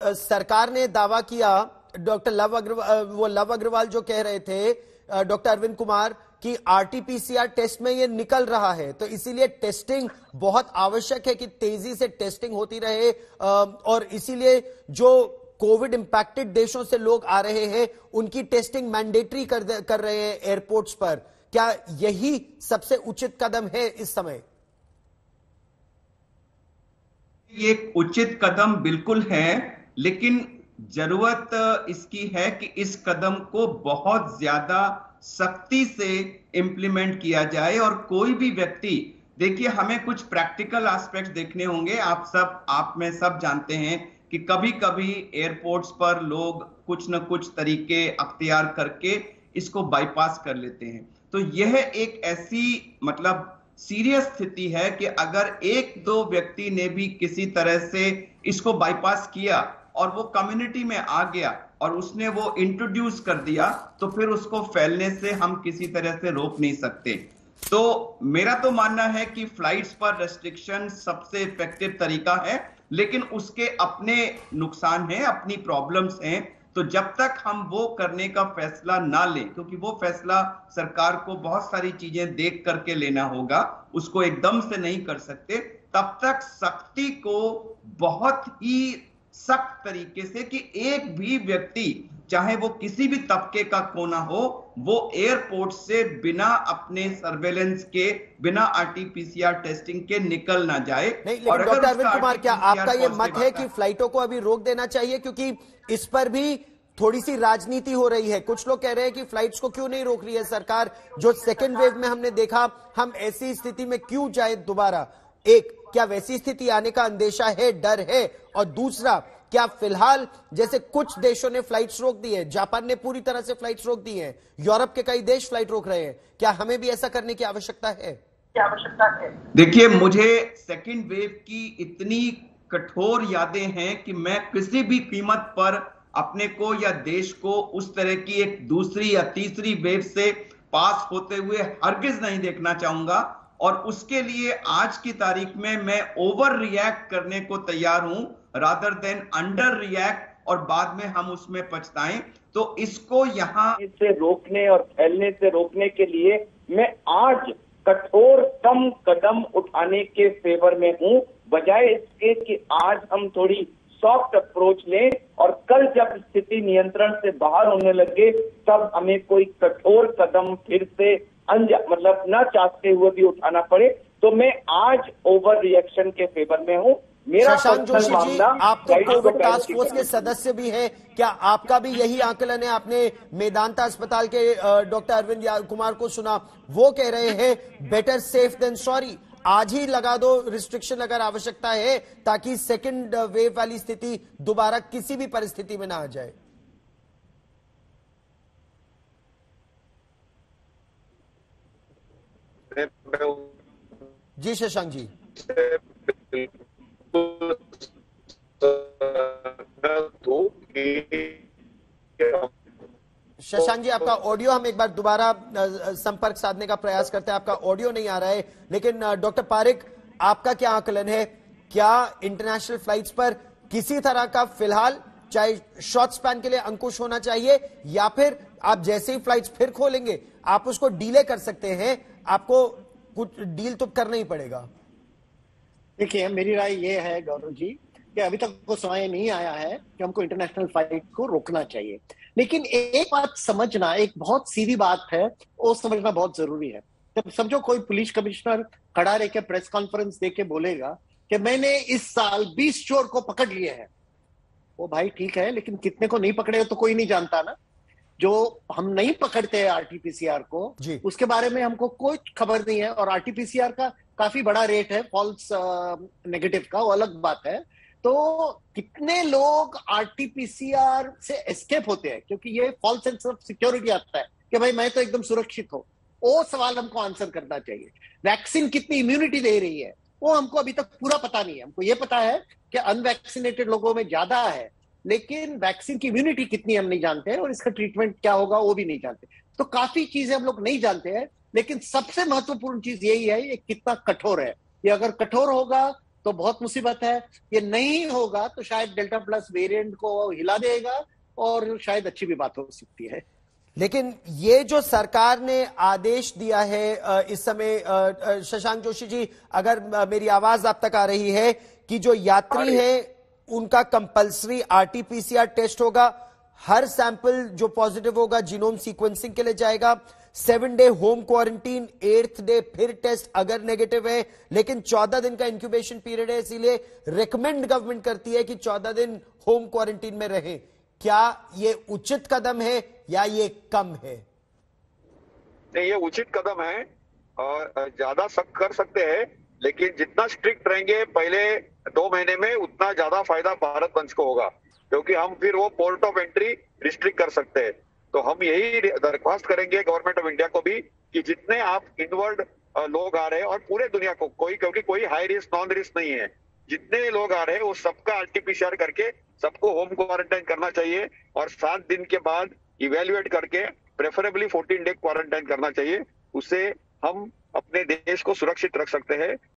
सरकार ने दावा किया डॉक्टर लव अग्रवाल वो लव अग्रवाल जो कह रहे थे डॉक्टर अरविंद कुमार कि आरटीपीसीआर टेस्ट में ये निकल रहा है। तो इसीलिए टेस्टिंग बहुत आवश्यक है कि तेज़ी से टेस्टिंग होती रहे और इसीलिए जो कोविड इंपैक्टेड देशों से लोग आ रहे हैं उनकी टेस्टिंग मैंडेटरी कर, कर रहे हैं एयरपोर्ट्स पर। क्या यही सबसे उचित कदम है इस समय? ये उचित कदम बिल्कुल है लेकिन ज़रूरत इसकी है कि इस कदम को बहुत ज़्यादा सख्ती से इंप्लीमेंट किया जाए और कोई भी व्यक्ति, देखिए हमें कुछ प्रैक्टिकल एस्पेक्ट देखने होंगे। आप सब, आप में सब जानते हैं कि कभी कभी एयरपोर्ट्स पर लोग कुछ न कुछ तरीके अख्तियार करके इसको बाईपास कर लेते हैं। तो यह एक ऐसी मतलब सीरियस स्थिति है कि अगर एक दो व्यक्ति ने भी किसी तरह से इसको बाईपास किया और वो कम्युनिटी में आ गया और उसने वो इंट्रोड्यूस कर दिया तो फिर उसको फैलने से हम किसी तरह से रोक नहीं सकते। तो मेरा तो मानना है कि फ्लाइट्स पर रेस्ट्रिक्शन सबसे इफ़ेक्टिव तरीका है, लेकिन उसके अपने नुकसान हैं, अपनी प्रॉब्लम्स हैं। तो जब तक हम वो करने का फैसला ना लें, क्योंकि वो फैसला सरकार को बहुत सारी चीज़ें देख करके लेना होगा, उसको एकदम से नहीं कर सकते, तब तक सख्ती को बहुत ही सख्त तरीके से कि एक भी व्यक्ति चाहे वो किसी भी तबके का कोना हो वो एयरपोर्ट से बिना अपने सर्वेलेंस के बिना आरटीपीसीआर टेस्टिंग के निकल ना जाए। नहीं लेकिन डॉक्टर अरविंद कुमार क्या आपका ये मत है कि फ्लाइटों को अभी रोक देना चाहिए? क्योंकि इस पर भी थोड़ी सी राजनीति हो रही है। कुछ लोग कह रहे हैं कि फ्लाइट्स को क्यों नहीं रोक रही है सरकार? जो सेकेंड वेव में हमने देखा हम ऐसी स्थिति में क्यों जाए दोबारा? एक क्या वैसी स्थिति आने का अंदेशा है डर है? और दूसरा क्या फ़िलहाल जैसे कुछ देशों ने फ्लाइट्स रोक दी है जापान ने पूरी तरह से फ्लाइट्स रोक दी है यूरोप के कई देश फ़्लाइट रोक रहे हैं क्या हमें भी ऐसा करने की आवश्यकता है? आवश्यकता है। देखिए मुझे सेकेंड वेव की इतनी कठोर यादें हैं कि मैं किसी भी कीमत पर अपने को या देश को उस तरह की एक दूसरी या तीसरी वेव से पास होते हुए हरगिज नहीं देखना चाहूँगा। और उसके लिए आज की तारीख में मैं ओवर रिएक्ट करने को तैयार हूँ रादर देन अंडर रिएक्ट और बाद में हम उसमें पछताएँ। तो इसको यहाँ से रोकने और फैलने से रोकने के लिए मैं आज कठोर कम कदम उठाने के फेवर में हूँ। बजाय इसके कि आज हम थोड़ी सॉफ्ट अप्रोच लें और कल जब स्थिति नियंत्रण से बाहर होने लगे, तब हमें कोई कठोर कदम फिर से अंजा मतलब न चाहते हुए भी उठाना पड़े तो मैं आज ओवर रिएक्शन के फेवर में हूँ। मेरा जोशी जी आप तो कोविड टास्क फोर्स के सदस्य भी हैं। क्या आपका भी यही आकलन है? आपने मेदांता अस्पताल के डॉक्टर अरविंद कुमार को सुना वो कह रहे हैं बेटर सेफ़ देन सॉरी आज ही लगा दो रिस्ट्रिक्शन अगर आवश्यकता है ताकि सेकंड वेव वाली स्थिति दोबारा किसी भी परिस्थिति में ना आ जाए। जी शशांक जी। शशांक जी, आपका ऑडियो हम एक बार दोबारा संपर्क साधने का प्रयास करते हैं। आपका ऑडियो नहीं आ रहा है, लेकिन डॉक्टर पारिक, आपका क्या आकलन है? क्या इंटरनेशनल फ्लाइट्स पर किसी तरह का फ़िलहाल, चाहे शॉर्ट स्पैन के लिए अंकुश होना चाहिए, या फिर आप जैसे ही फ़्लाइट फिर खोलेंगे, आप उसको डीले कर सकते हैं। आपको कुछ डील तो करना ही पड़ेगा। देखिए, मेरी राय ये है, गौरव जी, कि अभी तक वो समय नहीं आया है कि हमको इंटरनेशनल फ़्लाइट को रोकना चाहिए। लेकिन एक बात समझना, एक बहुत सीधी बात है, वो समझना बहुत ज़रूरी है। जब समझो, कोई पुलिस कमिश्नर खड़ा रह के प्रेस कॉन्फ्रेंस दे के बोलेगा कि मैंने इस साल 20 चोर को पकड़ लिए हैं। वो भाई ठीक है, लेकिन कितने को नहीं पकड़े तो कोई नहीं जानता ना। जो हम नहीं पकड़ते हैं आरटीपीसीआर को उसके बारे में हमको कोई खबर नहीं है। और आरटीपीसीआर का काफ़ी बड़ा रेट है फॉल्स नेगेटिव uh, का वो अलग बात है। तो कितने लोग आरटीपीसीआर से एस्केप होते हैं? क्योंकि ये फॉल्स सेंस ऑफ़ सिक्योरिटी आता है कि भाई मैं तो एकदम सुरक्षित हूँ। वो सवाल हमको आंसर करना चाहिए। वैक्सीन कितनी इम्यूनिटी दे रही है वो हमको अभी तक पूरा पता नहीं है। हमको ये पता है कि अनवैक्सीनेटेड लोगों में ज़्यादा है। लेकिन वैक्सीन की इम्यूनिटी कितनी हम नहीं जानते हैं और इसका ट्रीटमेंट क्या होगा वो भी नहीं जानते। तो काफ़ी चीज़ें हम लोग नहीं जानते हैं लेकिन सबसे महत्वपूर्ण चीज़ यही है ये कितना कठोर है। ये अगर कठोर होगा तो बहुत मुसीबत है। ये नहीं होगा तो शायद डेल्टा प्लस वेरिएंट को हिला देगा और शायद अच्छी भी बात हो सकती है। लेकिन ये जो सरकार ने आदेश दिया है इस समय शशांक जोशी जी अगर मेरी आवाज़ आप तक आ रही है कि जो यात्री है उनका कंपलसरी आरटीपीसीआर टेस्ट होगा। हर सैंपल जो पॉजिटिव होगा जीनोम सीक्वेंसिंग के लिए जाएगा। Seven day home quarantine eighth day फिर टेस्ट अगर नेगेटिव है, लेकिन चौदह दिन का इंक्यूबेशन पीरियड है, इसीलिए रिकमेंड गवर्नमेंट करती है कि चौदह दिन होम क्वारंटीन में रहे। क्या ये उचित कदम है या ये कम है? नहीं, ये उचित कदम है और ज़्यादा सख्त कर सकते हैं, लेकिन जितना स्ट्रिक्ट रहेंगे, पहले दो महीने में उतना ज़्यादा फ़ायदा भारत वंश को होगा, क्योंकि हम फिर वो पोर्ट ऑफ़ एंट्री रिस्ट्रिक्ट कर सकते हैं। तो हम यही दरख्वास्त करेंगे गवर्नमेंट ऑफ़ इंडिया को भी कि जितने आप इनवर्ड लोग आ रहे हैं और पूरे दुनिया को, कोई, क्योंकि कोई हाई रिस्क नॉन रिस्क नहीं है। जितने लोग आ रहे हैं वो सबका आरटीपीसीआर करके सबको होम क्वारंटाइन करना चाहिए और सात दिन के बाद इवेल्युएट करके प्रेफरेबली फोर्टीन डे क्वारंटाइन करना चाहिए। उससे हम अपने देश को सुरक्षित रख सकते हैं।